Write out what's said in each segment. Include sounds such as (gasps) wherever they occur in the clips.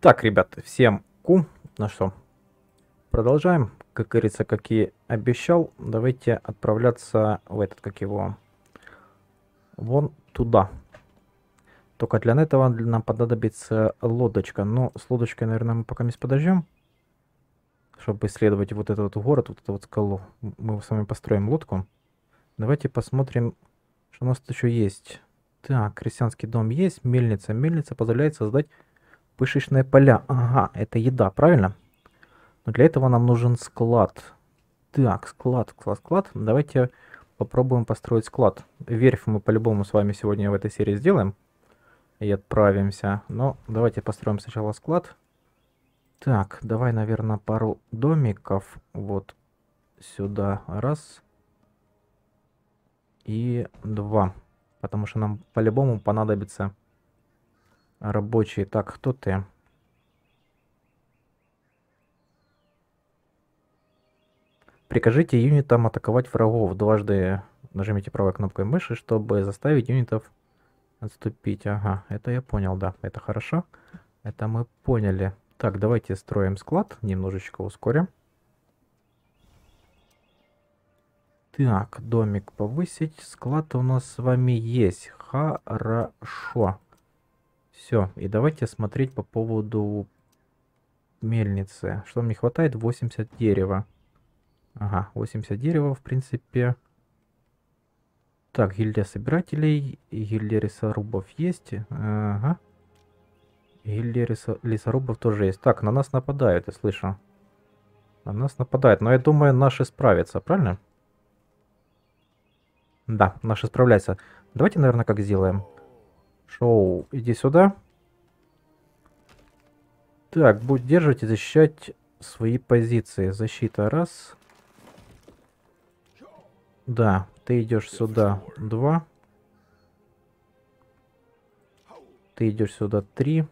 Так, ребята, всем ку. Ну что, продолжаем. Как говорится, как и обещал, давайте отправляться в этот, как его, вон туда. Только для этого нам понадобится лодочка. Но с лодочкой, наверное, мы пока не подождем. Чтобы исследовать вот этот город, вот эту вот скалу. Мы с вами построим лодку. Давайте посмотрим, что у нас тут еще есть. Так, крестьянский дом есть, мельница. Мельница позволяет создать пышечные поля. Ага, это еда, правильно? Но для этого нам нужен склад. Так, склад, склад, склад. Давайте попробуем построить склад. Верфь мы по-любому с вами сегодня в этой серии сделаем. И отправимся. Но давайте построим сначала склад. Так, давай, наверное, пару домиков. Вот сюда. Раз. И два. Потому что нам по-любому понадобится рабочие. Так, кто ты? Прикажите юнитам атаковать врагов. Дважды нажмите правой кнопкой мыши, чтобы заставить юнитов отступить. Ага, это я понял, да. Это хорошо. Это мы поняли. Так, давайте строим склад. Немножечко ускорим. Так, домик повысить. Склад у нас с вами есть. Хорошо. Все, и давайте смотреть по поводу мельницы. Что мне хватает? 80 дерева. Ага, 80 дерева, в принципе. Так, гильдия собирателей гильдия лесорубов есть. Ага. Гильдия лесорубов тоже есть. Так, на нас нападают, я слышу. На нас нападают, но я думаю, наши справятся, правильно? Да, наши справляются. Давайте, наверное, как сделаем. Шоу, иди сюда. Так, будь держать и защищать свои позиции. Защита раз. Да, ты идешь сюда два. Ты идешь сюда три.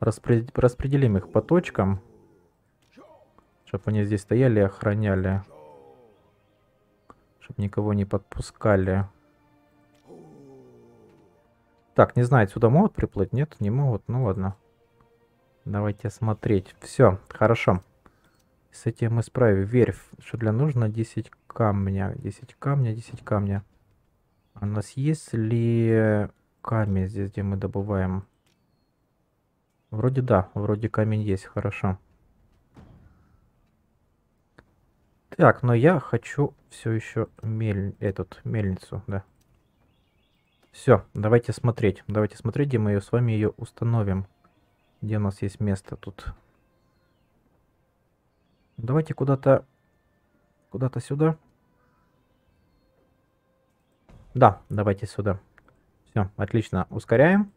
Распред... Распределим их по точкам. Чтобы они здесь стояли и охраняли. Чтобы никого не подпускали. Так, не знаю, сюда могут приплыть? Нет, не могут. Ну ладно. Давайте смотреть. Все, хорошо. С этим мы справим. Верь, что для нужно 10 камня. 10 камня, 10 камня. А у нас есть ли камень здесь, где мы добываем? Вроде да, вроде камень есть, хорошо. Так, но я хочу все еще мель... этот, мельницу, да. Все, давайте смотреть. Давайте смотреть, где мы ее с вами ее установим. Где у нас есть место тут. Давайте куда-то... Куда-то сюда. Да, давайте сюда. Все, отлично. Ускоряем.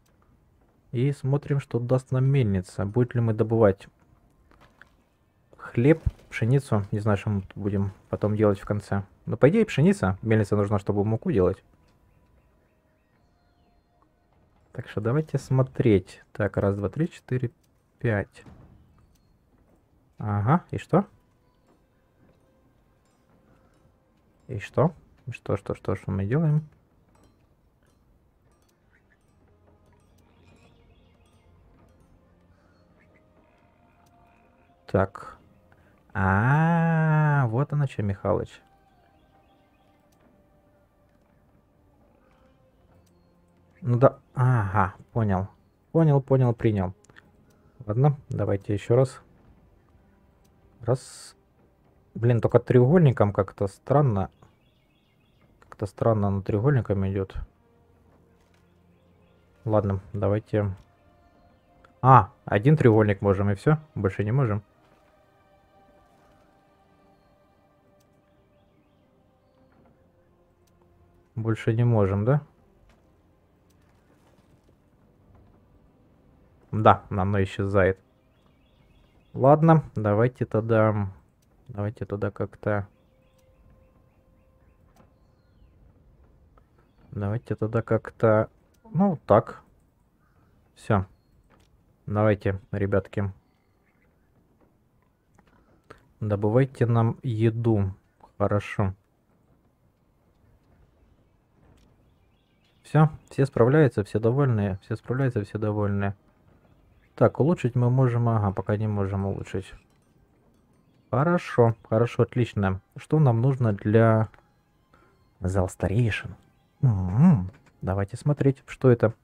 И смотрим, что даст нам мельница. Будет ли мы добывать хлеб, пшеницу. Не знаю, что мы будем потом делать в конце. Но по идее пшеница. Мельница нужна, чтобы муку делать. Так что давайте смотреть. Так, раз, два, три, четыре, пять. Ага, и что? И что? Что, что, что, что мы делаем? Так. А, -а, -а вот оно что, Михалыч. Ну да, понял. Понял, понял, принял. Ладно, давайте еще раз. Раз. Блин, только треугольником как-то странно. Как-то странно на треугольником идет. Ладно, давайте... А, один треугольник можем и все. Больше не можем. Больше не можем, да? Да, оно исчезает. Ладно, давайте тогда... Давайте тогда как-то... Давайте тогда как-то... Ну, так. Все. Давайте, ребятки. Добывайте нам еду. Хорошо. Все, все справляются, все довольные. Все справляются, все довольные. Так, улучшить мы можем... Ага, пока не можем улучшить. Хорошо, хорошо, отлично. Что нам нужно для... Зал старейшин. М-м-м. Давайте смотреть, что это.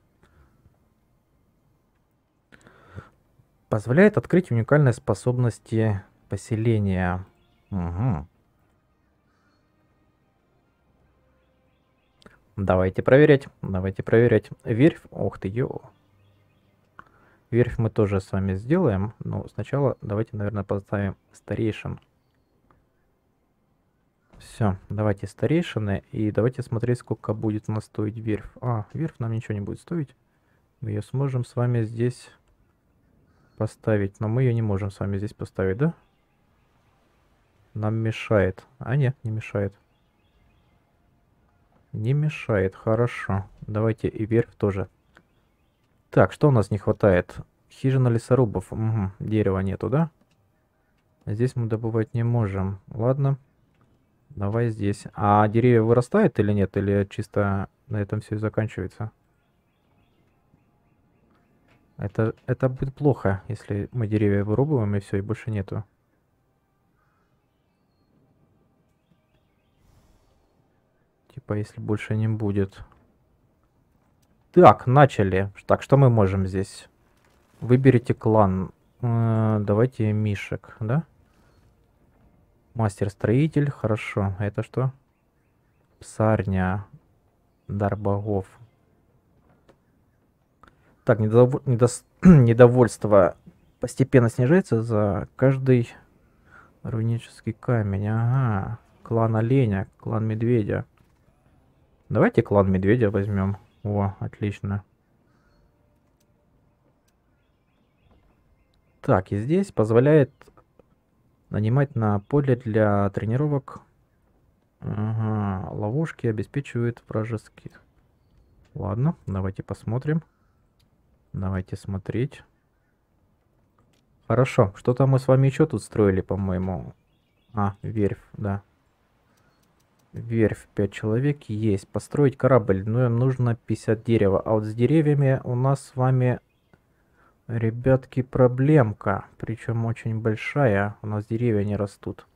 Позволяет открыть уникальные способности поселения. Угу. Давайте проверять. Давайте проверять. Верфь. Ох ты, ё. Верфь мы тоже с вами сделаем. Но сначала давайте, наверное, поставим старейшин. Все, давайте старейшины. И давайте смотреть, сколько будет у нас стоить верфь. А, верфь нам ничего не будет стоить. Мы ее сможем с вами здесь поставить. Но мы ее не можем с вами здесь поставить, да? Нам мешает. А нет, не мешает. Не мешает, хорошо. Давайте и верфь тоже. Так, что у нас не хватает? Хижина лесорубов. Угу, дерева нету, да? Здесь мы добывать не можем. Ладно. Давай здесь. А деревья вырастают или нет? Или чисто на этом все и заканчивается? Это, это будет плохо, если мы деревья вырубываем и все, и больше нету. Типа, если больше не будет. Так, начали. Так, что мы можем здесь? Выберите клан. Э, давайте Мишек, да? Мастер-строитель, хорошо. А это что? Псарня. Дар богов. Так, недов... недос... (clears throat) недовольство постепенно снижается за каждый рунический камень. Ага. Клан оленя, клан медведя. Давайте клан медведя возьмем. О, отлично. Так, и здесь позволяет нанимать на поле для тренировок. Ага, ловушки обеспечивают вражеских. Ладно, давайте посмотрим. Давайте смотреть. Хорошо, что-то мы с вами еще тут строили, по-моему. А, верфь, да. Верфь 5 человек есть. Построить корабль, но им нужно 50 дерева. А вот с деревьями у нас с вами, ребятки, проблемка. Причем очень большая. У нас деревья не растут.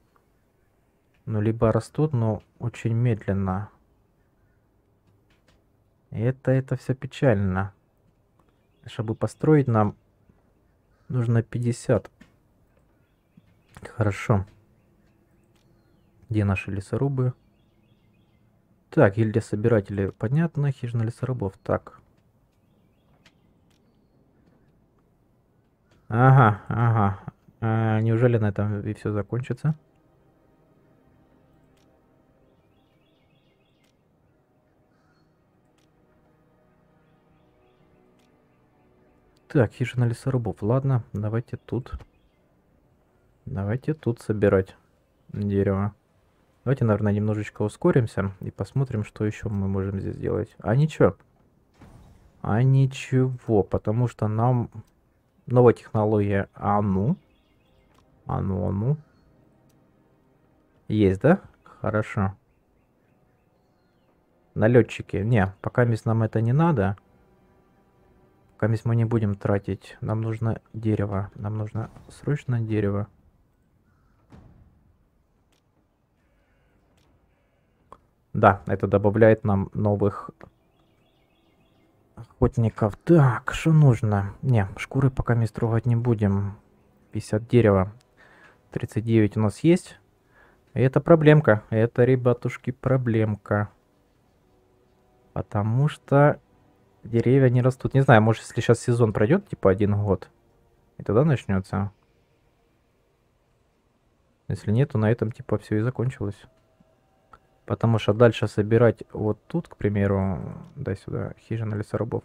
Ну, либо растут, но очень медленно. Это, это все печально. Чтобы построить нам нужно 50. Хорошо. Где наши лесорубы? Так, гильдия собирателей, понятно, хижина лесорубов, так. Ага, ага. А, неужели на этом и все закончится? Так, хижина лесорубов. Ладно, давайте тут. Давайте тут собирать дерево. Давайте, наверное, немножечко ускоримся и посмотрим, что еще мы можем здесь сделать. А ничего. А ничего, потому что нам новая технология А ну. А ну, а ну. Есть, да? Хорошо. Налетчики. Не, пока мисс нам это не надо. Пока мы не будем тратить. Нам нужно дерево. Нам нужно срочно дерево. Да, это добавляет нам новых охотников. Так, что нужно? Не, шкуры пока мы строгать не будем. 50 дерева. 39 у нас есть. И это проблемка. Это, ребятушки, проблемка. Потому что деревья не растут. Не знаю, может, если сейчас сезон пройдет, типа один год, и тогда начнется. Если нет, то на этом типа все и закончилось. Потому что дальше собирать вот тут, к примеру, дай сюда, хижина лесорубов.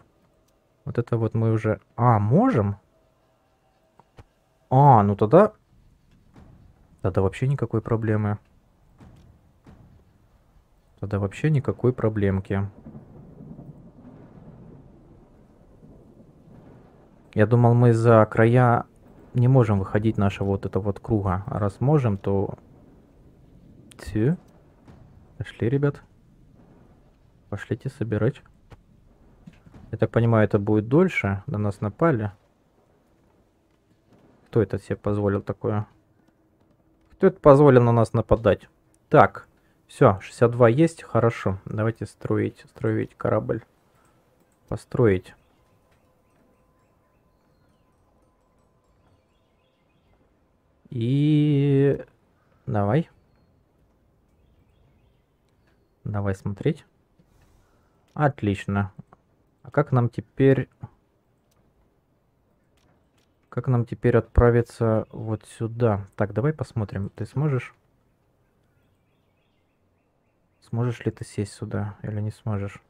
Вот это вот мы уже... А, можем? А, ну тогда... Тогда вообще никакой проблемы. Тогда вообще никакой проблемки. Я думал, мы за края не можем выходить нашего вот этого вот круга. А раз можем, то... Все. Пошли, ребят. Пошлите собирать. Я так понимаю, это будет дольше. На нас напали. Кто это себе позволил такое? Кто это позволил на нас нападать? Так, все, 62 есть, хорошо. Давайте строить, строить корабль. Построить. И давай. Давай смотреть. Отлично. А как нам теперь... Как нам теперь отправиться вот сюда? Так, давай посмотрим. Ты сможешь? Сможешь ли ты сесть сюда или не сможешь?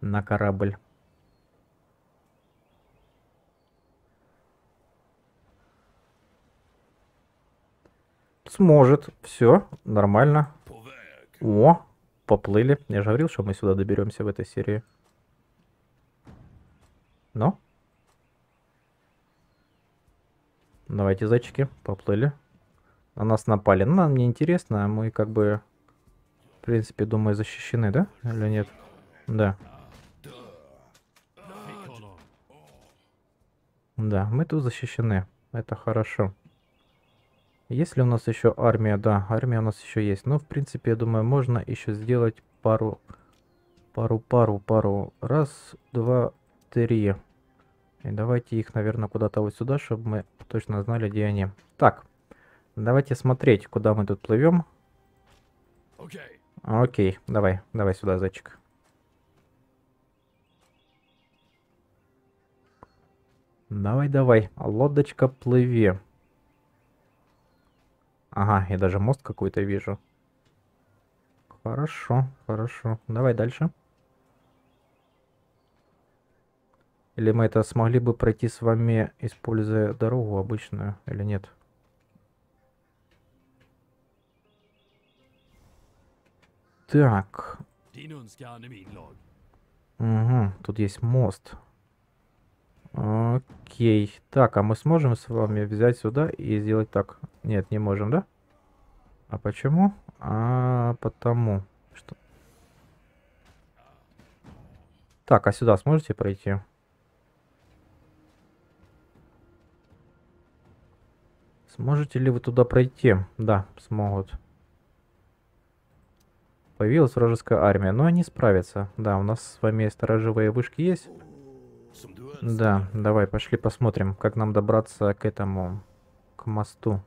На корабль. Сможет. Все, нормально. О, поплыли. Я же говорил, что мы сюда доберемся в этой серии. Ну? Давайте, зайчики, поплыли. На нас напали. Ну, нам не интересно, а мы как бы, в принципе, думаю, защищены, да? Или нет? Да. Да, мы тут защищены. Это хорошо. Есть ли у нас еще армия? Да, армия у нас еще есть. Но, в принципе, я думаю, можно еще сделать пару, пару, пару, пару. Раз, два, три. И давайте их, наверное, куда-то вот сюда, чтобы мы точно знали, где они. Так, давайте смотреть, куда мы тут плывем. Окей. Окей, давай, давай сюда, зайчик. Давай, давай, лодочка плыви. Ага, я даже мост какой-то вижу. Хорошо, хорошо. Давай дальше. Или мы это смогли бы пройти с вами, используя дорогу обычную, или нет? Так. Угу, тут есть мост. Окей. Так, а мы сможем с вами взять сюда и сделать так? Нет, не можем, да? А почему? А потому что... Так, а сюда сможете пройти? Сможете ли вы туда пройти? Да, смогут. Появилась вражеская армия, но они справятся. Да, у нас с вами сторожевые вышки есть. Да, давай, пошли посмотрим, как нам добраться к этому, к мосту.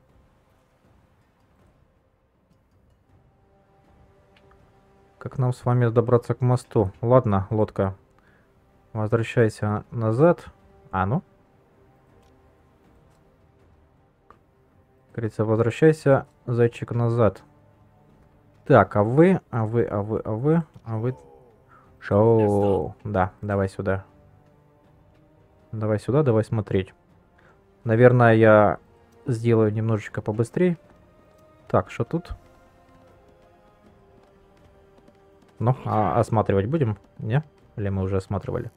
Как нам с вами добраться к мосту? Ладно, лодка. Возвращайся назад. А, ну. Говорится, возвращайся, зайчик, назад. Так, а вы, а вы, а вы, а вы, а вы... Шоу. Да, давай сюда. Давай сюда, давай смотреть. Наверное, я сделаю немножечко побыстрее. Так, что тут? Ну, а осматривать будем? Не? Или мы уже осматривали?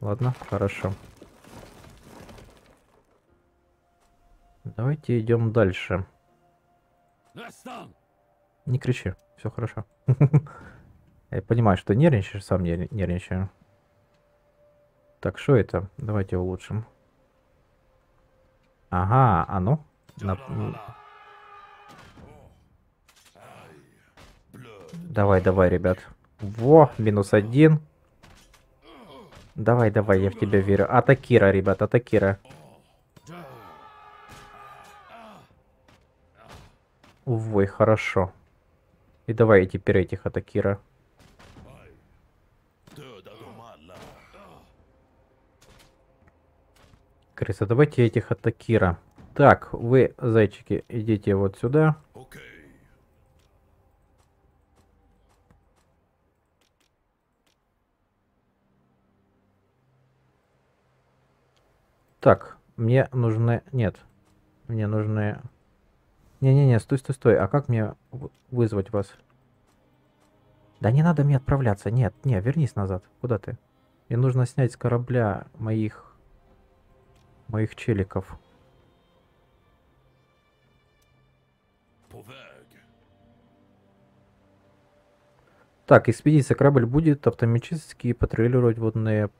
Ладно, хорошо. Давайте идем дальше. Не кричи, все хорошо. (laughs) Я понимаю, что нервничаешь, сам нервничаю. Так, что это? Давайте улучшим. Ага, а ну. На... Давай, давай, ребят. Во, минус один. Давай, давай, я в тебя верю. Атакира, ребят, атакира. Ой, хорошо. И давай теперь этих атакира. Криса, давайте этих атакира. Так, вы, зайчики, идите вот сюда. Так, мне нужны... Нет. Мне нужны... Не-не-не, стой, стой, стой. А как мне вызвать вас? Да не надо мне отправляться. Нет, не, вернись назад. Куда ты? Мне нужно снять с корабля моих моих челиков. Так, экспедиция корабль будет автоматически патрулировать водные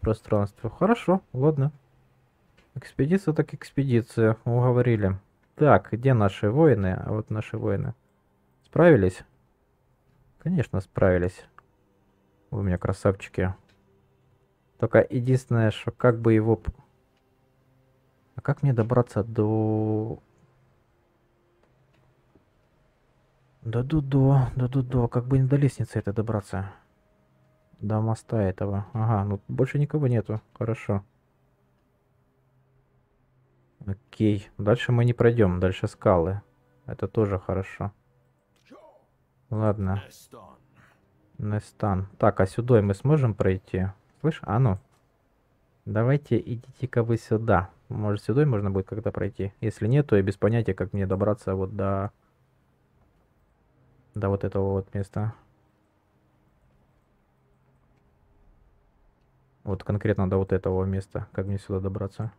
пространства. Хорошо, ладно. Экспедиция так экспедиция, уговорили. Так, где наши воины? А вот наши воины. Справились? Конечно, справились. Вы у меня красавчики. Только единственное, что как бы его... А как мне добраться до... До Дудо, до Дудо, как бы не до лестницы это добраться. До моста этого. Ага, ну больше никого нету. Хорошо. Окей. Дальше мы не пройдем. Дальше скалы. Это тоже хорошо. Ладно. Нестан. Так, а сюда мы сможем пройти? Слышь, а ну. Давайте идите-ка вы сюда. Может, сюда можно будет как-то пройти. Если нет, то я без понятия, как мне добраться вот до до вот этого вот места. Вот конкретно до вот этого места, как мне сюда добраться.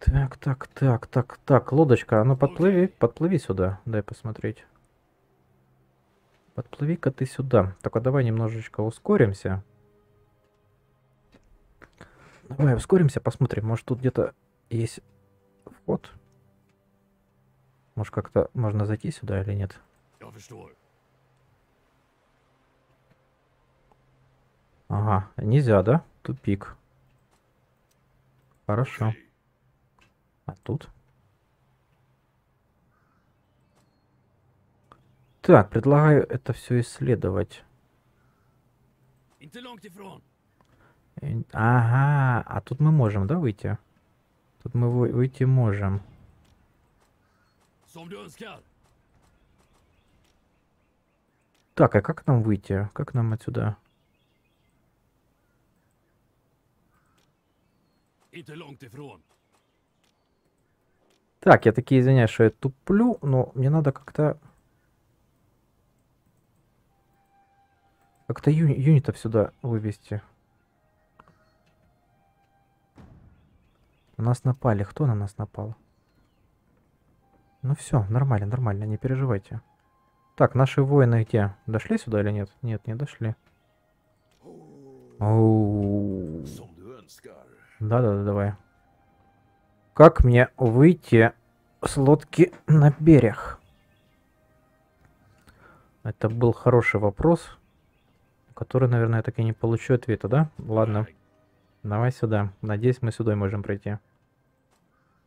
Так, так, так, так, так, лодочка, а ну подплыви, подплыви сюда, дай посмотреть. Подплыви-ка ты сюда. Только давай немножечко ускоримся. Давай ускоримся, посмотрим. Может тут где-то есть вход? Может как-то можно зайти сюда или нет? Ага, нельзя, да? Тупик. Хорошо. А тут? Так, предлагаю это все исследовать. Ага, а тут мы можем, да, выйти? Тут мы вы выйти можем. Так, а как нам выйти? Как нам отсюда? Так, я таки извиняюсь, что я туплю, но мне надо как-то... Как-то юни юнитов сюда вывести. На нас напали. Кто на нас напал? Ну все, нормально, нормально, не переживайте. Так, наши воины где? Дошли сюда или нет? Нет, не дошли. Да-да-да, давай. Как мне выйти с лодки на берег? Это был хороший вопрос, который, наверное, я так и не получу ответа, да? Ладно. Давай сюда. Надеюсь, мы сюда можем пройти.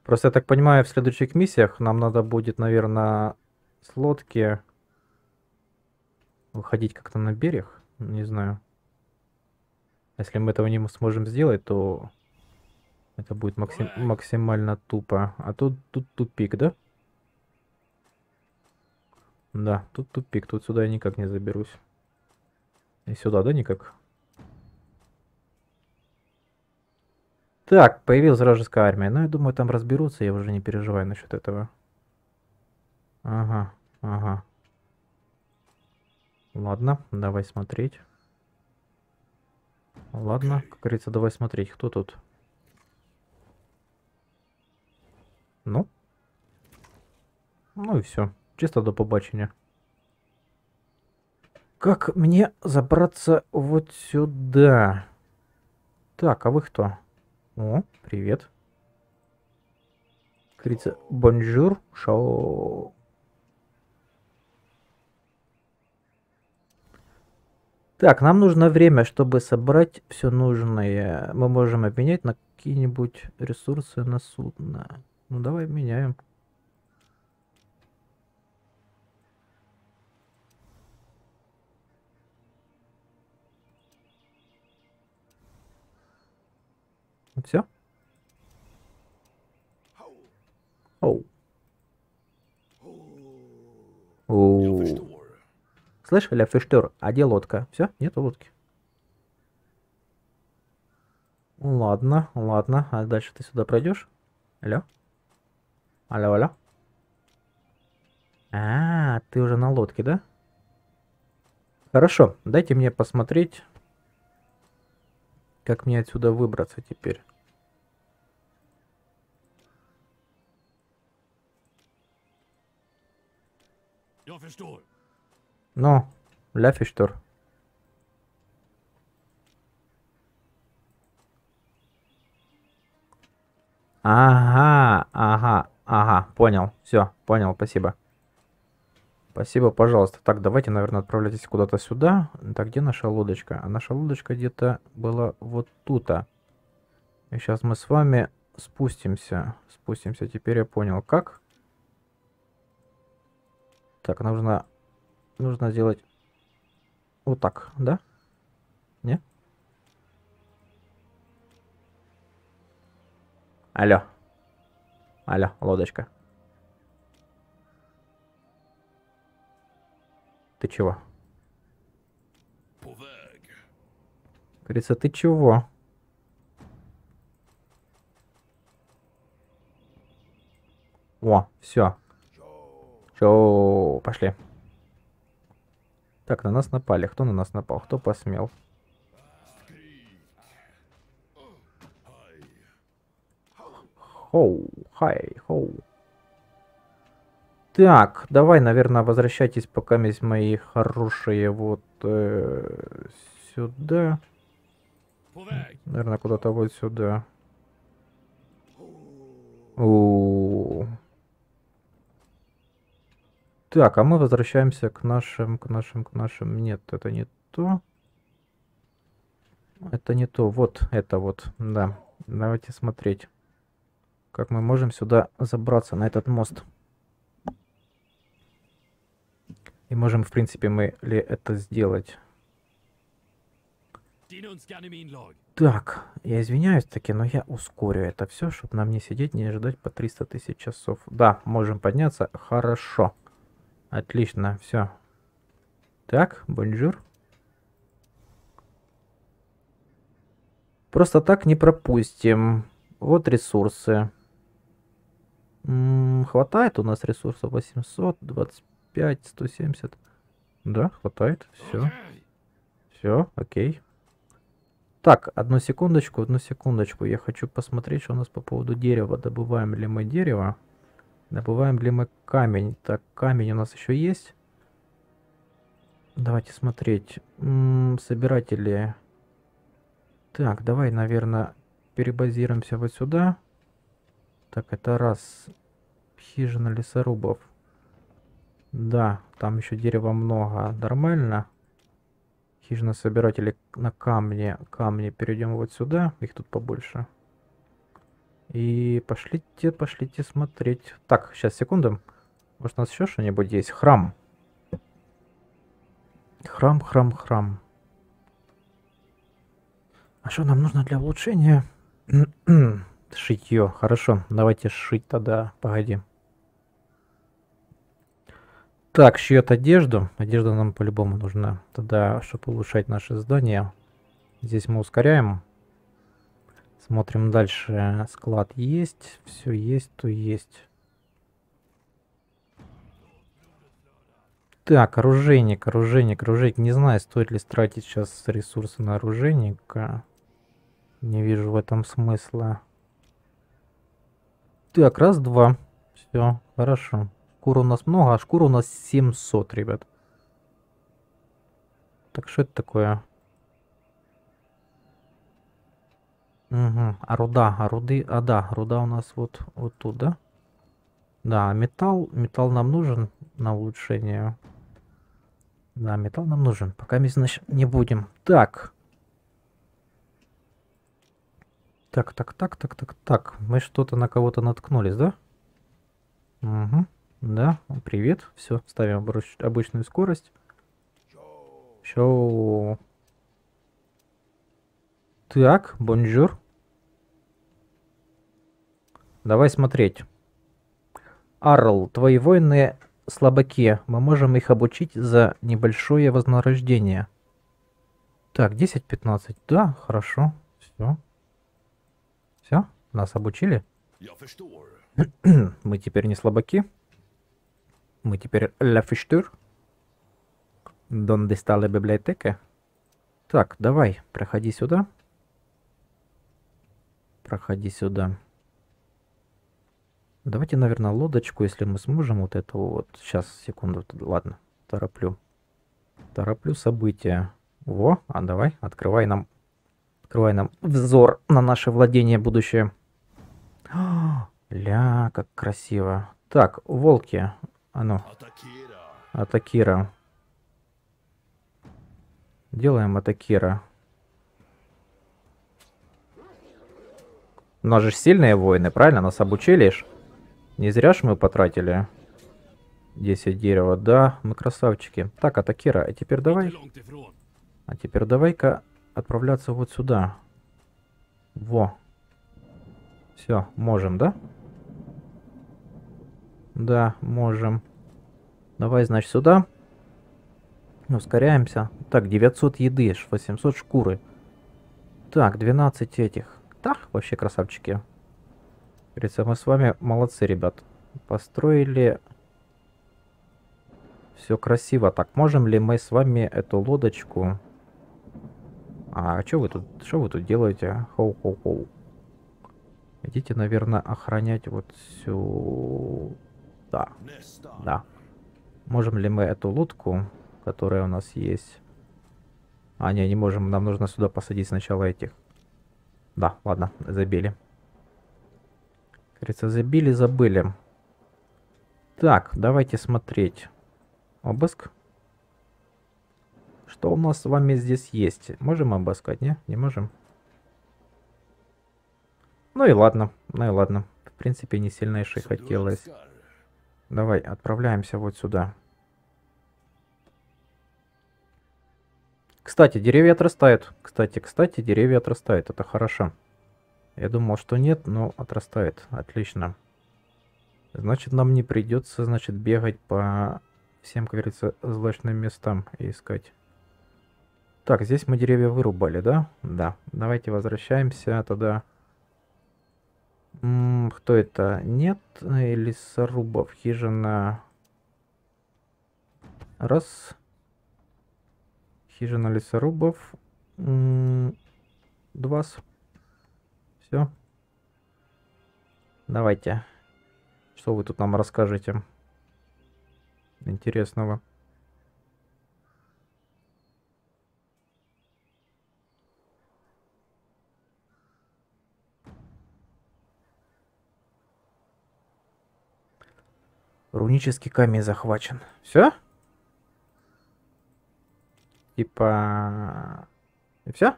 Просто я так понимаю, в следующих миссиях нам надо будет, наверное, с лодки выходить как-то на берег. Не знаю. Если мы этого не сможем сделать, то это будет максим максимально тупо. А тут, тут тупик, да? Да, тут тупик. Тут сюда я никак не заберусь. И сюда, да, никак? Так, появилась вражеская армия. Ну, я думаю, там разберутся, я уже не переживаю насчет этого. Ага, ага. Ладно, давай смотреть. Ладно, как говорится, давай смотреть, кто тут. Ну. Ну и все. Чисто до побачення. Как мне забраться вот сюда? Так, а вы кто? О, привет. Говорится, bonjour, шоу. Так, нам нужно время, чтобы собрать все нужное. Мы можем обменять на какие-нибудь ресурсы на судно. Ну, давай меняем. Все? Оу. Оу. Слышь, ля фиштер, а где лодка? Все? Нету лодки. Ладно, ладно. А дальше ты сюда пройдешь? Алло? Алло, алло? А, ты уже на лодке, да? Хорошо, дайте мне посмотреть, как мне отсюда выбраться теперь. Ну, Ляфиштор. Ага, ага, ага, понял. Все, понял, спасибо. Спасибо, пожалуйста. Так, давайте, наверное, отправляйтесь куда-то сюда. Так, где наша лодочка? А наша лодочка где-то была вот тут. -то. И сейчас мы с вами спустимся. Спустимся. Теперь я понял, как. Так, нужно, нужно сделать вот так, да? Не? Алло. Алло, лодочка. Ты чего? Говорится, ты чего? О, все. Чё, пошли. Так, на нас напали. Кто на нас напал? Кто посмел? Хоу, хай, хоу. Так, давай, наверное, возвращайтесь пока есть мои хорошие вот э, сюда. Наверное, куда-то вот сюда. У, -у, -у. Так, а мы возвращаемся к нашим, к нашим, к нашим. Нет, это не то. Это не то. Вот это вот, да. Давайте смотреть, как мы можем сюда забраться на этот мост. И можем, в принципе, мы ли это сделать. Так, я извиняюсь таки, но я ускорю это все, чтобы нам не сидеть, не ждать по 300 тысяч часов. Да, можем подняться. Хорошо. Отлично, все. Так, bonjour. Просто так не пропустим. Вот ресурсы. М -м, хватает у нас ресурсов 800, 25, 170. Да, хватает. Все. Все, окей. Так, одну секундочку, одну секундочку. Я хочу посмотреть, что у нас по поводу дерева. Добываем ли мы дерево? Добываем ли мы камень? Так, камень у нас еще есть. Давайте смотреть. М -м, собиратели. Так, давай, наверное, перебазируемся вот сюда. Так, это раз. Хижина лесорубов. Да, там еще дерева много. Нормально. Хижина собиратели на камне. Камни перейдем вот сюда. Их тут побольше. И пошлите, пошлите смотреть. Так, сейчас, секунду. Может, у нас еще что-нибудь есть? Храм. Храм, храм, храм. А что нам нужно для улучшения? (clears throat) Шитье. Хорошо, давайте шить тогда. Погоди. Так, шьет одежду. Одежда нам по-любому нужна. Тогда, чтобы улучшать наше здание. Здесь мы ускоряем. Смотрим дальше. Склад есть. Все есть, то есть. Так, оружейник, оружейник, оружейник. Не знаю, стоит ли тратить сейчас ресурсы на оружейника. Не вижу в этом смысла. Так, раз, два. Все, хорошо. Шкур у нас много, а шкур у нас 700, ребят. Так, что это такое? Угу. А руда, а руды, а да, руда у нас вот, вот тут, да? Да, металл, металл нам нужен на улучшение. Да, металл нам нужен. Пока мы, значит, не будем. Так. Так, так, так, так, так, так. Мы что-то на кого-то наткнулись, да? Угу. Да, привет. Все, ставим обычную скорость. Шоу. Так, bonjour. Давай смотреть. Ярл, твои воины слабаки. Мы можем их обучить за небольшое вознаграждение. Так, 10-15. Да, хорошо. Все. Все? Нас обучили? (clears throat) Мы теперь не слабаки. Мы теперь ля. Донde está la biblioteca? Так, давай, проходи сюда. Проходи сюда. Давайте, наверное, лодочку, если мы сможем вот эту вот. Сейчас, секунду, ладно, тороплю. Тороплю события. Во, а давай, открывай нам, открывай нам взор на наше владение будущее. (gasps) Ля, как красиво. Так, волки. А ну, Атакира. Делаем Атакира. У нас же сильные воины, правильно? Нас обучили ж. Не зря ж мы потратили 10 дерева. Да, мы красавчики. Так, Атакира, а теперь давай... А теперь давай-ка отправляться вот сюда. Во. Все, можем, да? Да, можем. Давай, значит, сюда. Ускоряемся. Так, 900 еды, 800 шкуры. Так, 12 этих. Так, вообще красавчики. Говорится, мы с вами молодцы, ребят. Построили все красиво. Так, можем ли мы с вами эту лодочку... А, что вы тут, что вы тут делаете? Хоу-хоу-хоу. Идите, наверное, охранять вот всю... Да, да. Можем ли мы эту лодку, которая у нас есть... А, не, не можем. Нам нужно сюда посадить сначала этих. Да, ладно, забили. Говорится, забили, забыли. Так, давайте смотреть. Обыск. Что у нас с вами здесь есть? Можем обыскать, не? Не можем. Ну и ладно, ну и ладно. В принципе, не сильно и хотелось. Давай, отправляемся вот сюда. Кстати, деревья отрастают. Кстати, кстати, деревья отрастают. Это хорошо. Я думал, что нет, но отрастает. Отлично. Значит, нам не придется, значит, бегать по всем, как говорится, злачным местам и искать. Так, здесь мы деревья вырубали, да? Да. Давайте возвращаемся тогда. М -м, кто это? Нет лесорубов. Хижина... Раз. Хижина лесорубов. Два. Все. Давайте. Что вы тут нам расскажете? Интересного. Рунический камень захвачен. Все? Типа... И все?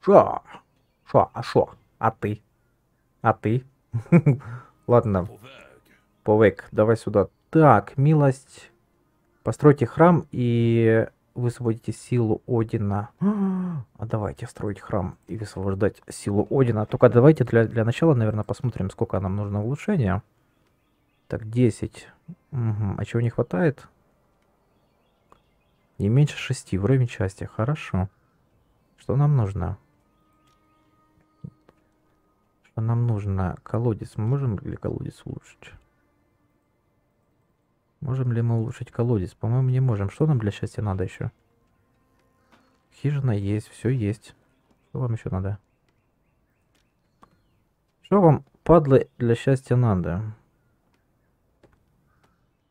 Шо? Шо? А шо? А ты? А ты? (laughs) Ладно. Повек, давай сюда. Так, милость. Постройте храм и высвободите силу Одина. (gasps) А давайте строить храм и высвобождать силу Одина. Только давайте для, для начала, наверное, посмотрим, сколько нам нужно улучшения. Так, 10. Угу. А чего не хватает? Не меньше 6. Уровень части. Хорошо. Что нам нужно? Что нам нужно? Колодец. Можем ли колодец улучшить? Можем ли мы улучшить колодец? По-моему, не можем. Что нам для счастья надо еще? Хижина есть, все есть. Что вам еще надо? Что вам, падлы, для счастья надо?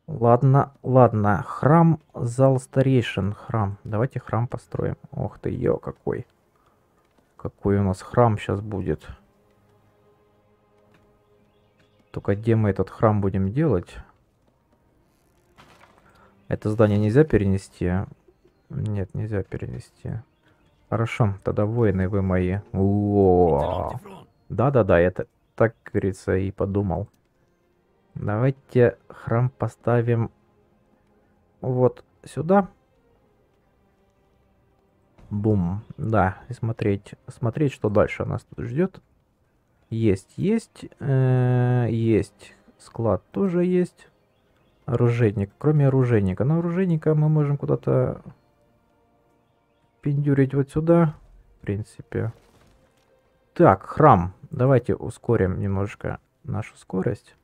Ладно, ладно. Храм, зал старейшин. Храм. Давайте храм построим. Ох ты, ё, какой. Какой у нас храм сейчас будет. Только где мы этот храм будем делать? Это здание нельзя перенести? Нет, нельзя перенести. Хорошо, тогда воины вы мои. Да-да-да, я так, говорится, и подумал. Давайте храм поставим вот сюда. Бум. Да, и смотреть, смотреть, что дальше нас тут ждет. Есть, есть, э есть. Склад тоже есть. Оружейник. Кроме оружейника. Но оружейника мы можем куда-то пиндюрить вот сюда. В принципе. Так, храм. Давайте ускорим немножко нашу скорость.